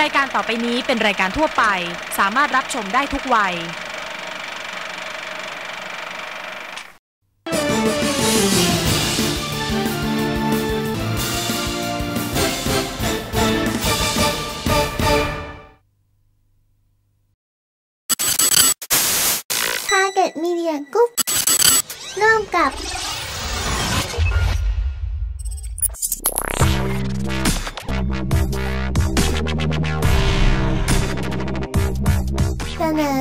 รายการต่อไปนี้เป็นรายการทั่วไป สามารถรับชมได้ทุกวัย Target Media Group ร่วมกับ นอ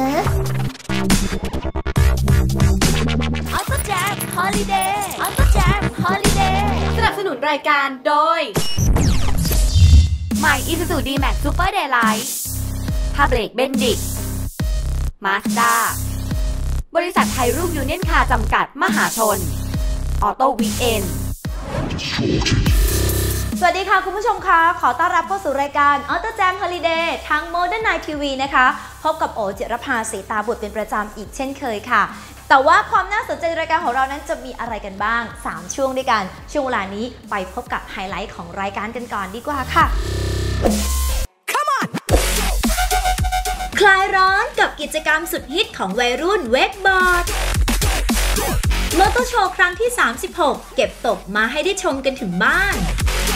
Auto Jam Holiday Auto Jam Holiday สนับสนุนรายการโดยใหม่ Isuzu D-Max Super Daylight ผ้าเบรก Bendix มาสด้าบริษัทไทยรุ่งยูเนียนคาร์จำกัดมหาชน ออโต้วีเอ็น สวัสดีค่ะ คุณผู้ชมคะขอต้อนรับเข้าสู่รายการ Auto Jam Holiday ทาง Modernine TV นะคะ พบกับโอจิรภาสีตาบุตรเป็นประจำอีกเช่นเคยค่ะ แต่ว่าความน่าสนใจในรายการของเรานั้นจะมีอะไรกันบ้าง 3 ช่วงด้วยกัน ช่วงเวลานี้ไปพบกับไฮไลท์ของรายการกันก่อนดีกว่าค่ะคลายร้อนกับกิจกรรมสุดฮิตของวัยรุ่น wakeboard มอเตอร์โชว์ครั้งที่ 36 เก็บตกมาให้ได้ชมกันถึงบ้าน9วัน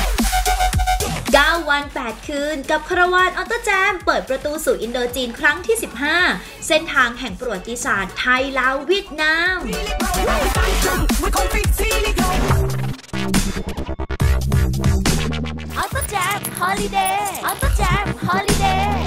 8 คืน กับคาราวาน Auto Jam เปิดประตูสู่อินโดจีนครั้งที่ 15 เส้นทางแห่งประวัติศาสตร์ไทยลาวเวียดนาม Auto Jam Holiday Auto Jam Holiday